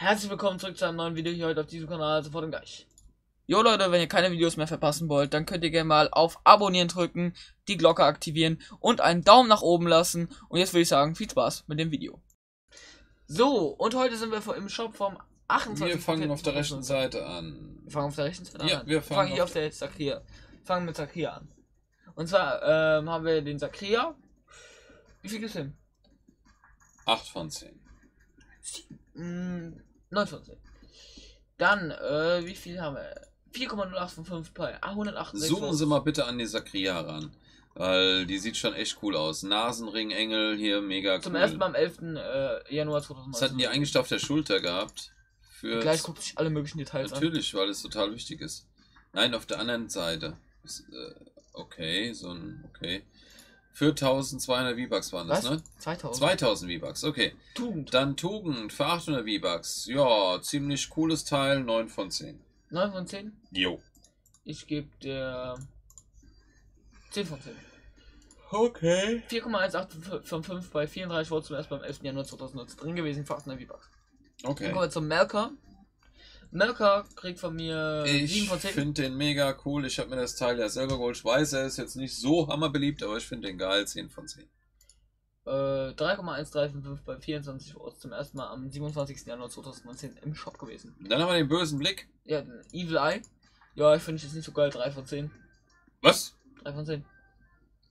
Herzlich willkommen zurück zu einem neuen Video hier heute auf diesem Kanal, sofort und gleich. Jo Leute, wenn ihr keine Videos mehr verpassen wollt, dann könnt ihr gerne mal auf Abonnieren drücken, die Glocke aktivieren und einen Daumen nach oben lassen. Und jetzt würde ich sagen, viel Spaß mit dem Video. So, und heute sind wir im Shop vom 28. Wir fangen auf der rechten Seite an. Wir fangen auf der rechten Seite Ja, an. wir fangen hier auf der Sakria. Wir fangen mit Sakria an. Und zwar ähm, haben wir den Sakria. Wie viel gibt's denn? 8 von 10. Mm, 9 von 10. Dann, äh, wie viel haben wir? 4,085 bei 168. Zoomen Sie mal bitte an die Sakria ran. Weil die sieht schon echt cool aus. Nasenring, Engel hier, mega Zum cool. ersten Mal am 11. Äh, Januar 2019. Das hatten die eigentlich auf der Schulter gehabt. Für Gleich guckt sich alle möglichen Details Natürlich, weil es total wichtig ist. Nein, auf der anderen Seite. Ist, äh, okay, so ein. Okay. Für 1200 V-Bucks waren das, Was? ne? an. 2000. 2000 V-Bucks, okay. Tugend. Dann Tugend für 800 V-Bucks. Ja, ziemlich cooles Teil, 9 von 10. 9 von 10. Jo. Ich gebe der 10 von 10. Okay. 4,185 bei 34 Volt zum ersten Mal am 11. Januar 2019 drin gewesen für 800 V-Bucks. Dann Okay. kommen wir zum Melker. Melker kriegt von mir 7 Ich von 10. finde den mega cool. Ich habe mir das Teil ja selber geholt. Ich weiß, er ist jetzt nicht so hammerbeliebt, aber ich finde den geil. 10 von 10. Äh, 3,1355 bei 24 Volt zum ersten Mal am 27. Januar 2019 im Shop gewesen. Dann haben wir den bösen Blick. Ja, den Evil Eye. Ja, ich finde es jetzt nicht so geil. 3 von 10. Was? 3 von 10.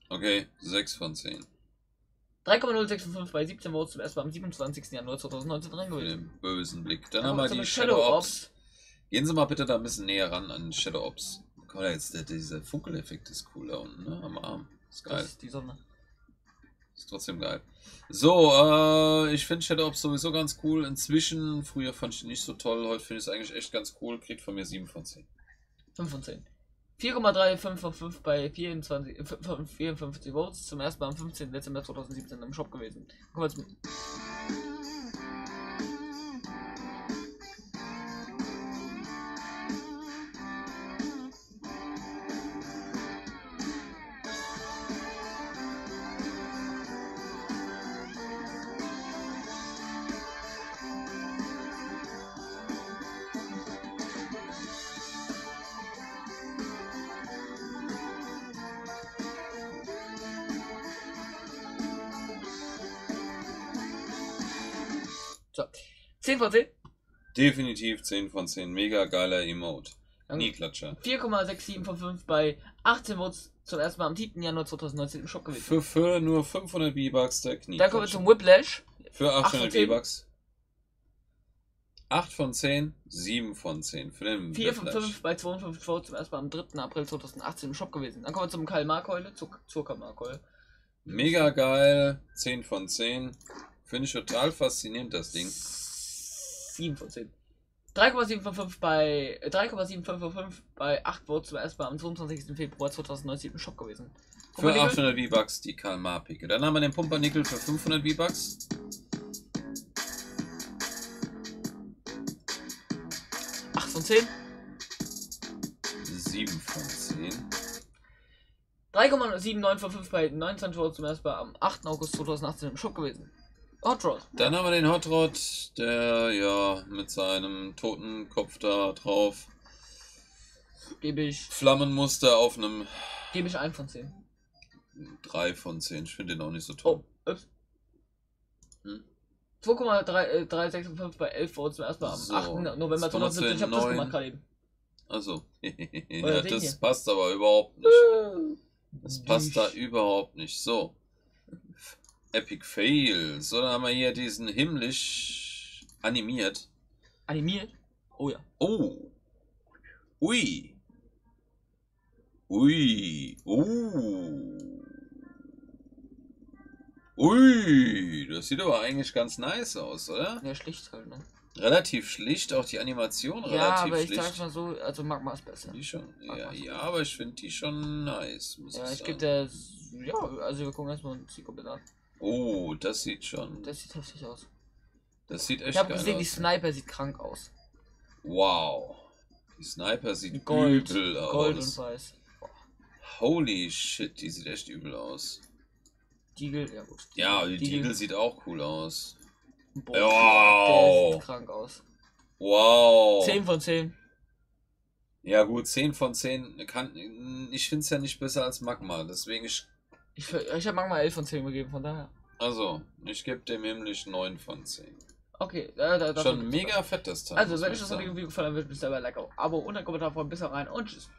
Okay, 6 von 10. 3,065 bei 17 Volt zum ersten Mal am 27. Januar 2019 drin Für gewesen. den bösen Blick. Dann Dann haben wir die Shadow Ops. Gehen Sie mal bitte da ein bisschen näher ran an Shadow Ops. Guck mal, jetzt der, dieser Funkeleffekt ist cool da unten, ne? Am Arm. Ist Das geil. ist die Sonne. Ist trotzdem geil. So, äh, ich finde Shadow Ops sowieso ganz cool. Inzwischen, früher fand ich ihn nicht so toll. Heute finde ich es eigentlich echt ganz cool. Kriegt von mir 7 von 10. 5 von 10. 4,35 von 5 bei 24, äh, 5 54 Votes. Zum ersten Mal am 15. Dezember 2017 im Shop gewesen. Kommen wir zum. So. 10 von 10. Definitiv 10 von 10. Mega geiler Emote. Dann Knieklatscher. 4,67 von 5 bei 18 Votes. Zum ersten Mal am 7. Januar 2019 im Shop gewesen. Für, für nur 500 V-Bucks der Knie. Dann kommen wir zum Whiplash. Für Acht von 800 zehn. V-Bucks. 8 von 10, 7 von 10. Für den 4 von Whiplash. 5 bei 52 Votes. Zum ersten Mal am 3. April 2018 im Shop gewesen. Dann kommen wir zum Kalmarkeule. Zur, zur Kalmarkeule. Mega geil. 10 von 10. Finde ich total faszinierend, das Ding. 7 von 10. 3,7 von 5 bei äh, 3,75 von 5 bei 8 Votes zum ersten Mal am 22. Februar 2019 im Shop gewesen. Für Pumpernickel? 800 V-Bucks die Kalmar-Picke. Dann haben wir den Pumpernickel für 500 V-Bucks. 8 von 10. 7 von 10. 3,79 von 5 bei 19 Votes zum ersten Mal am 8. August 2018 im Shop gewesen. Hot Rod. Dann haben wir den Hot Rod, der ja mit seinem toten Kopf da drauf. Gebe ich, Flammenmuster auf einem gebe ich 1 von 10. 3 von 10. Ich finde den auch nicht so toll. Oh, ups. Hm? 2,365 bei 11 Votes zum ersten Mal am So, 8. November jetzt kommen wir zu 2017. Ich habe das gemacht gerade eben. Also, Oder ja, das hier. passt aber überhaupt nicht. Äh, Das passt da überhaupt nicht. So. Epic Fail. So, dann haben wir hier diesen himmlisch animiert. Animiert? Oh ja. Oh. Ui. Ui. Uh. Ui. Das sieht aber eigentlich ganz nice aus, oder? Ja, schlicht halt, ne? Relativ schlicht, auch die Animation Ja, relativ aber ich schlicht. sag's mal so, also Magma ist besser. Die schon, ja, ja, aber ich finde die schon nice, muss Ja, ich ich sagen. gebe der. Ja, also wir gucken erstmal uns die komplett an. Oh, das sieht schon, Das sieht heftig aus. das sieht echt Ich habe gesehen, die aus. Sniper sieht krank aus. Wow. Die Sniper sieht Gold, übel Gold und aus. Weiß. Holy shit, die sieht echt übel aus. Diegel, ja gut. Ja, die Deagle sieht auch cool aus. Boah, Wow. Der sieht krank aus. Wow. 10 von 10. Ja gut, 10 von 10 kann. Ich finde es ja nicht besser als Magma, deswegen ich. Ich, ich habe manchmal 11 von 10 gegeben, von daher. Also, ich gebe dem himmlisch 9 von 10. Okay, da, da, Schon mega fett das Teil. Also, wenn euch das. Video gefallen hat, wisst ihr, Like, Abo und ein Kommentar von bis rein und tschüss.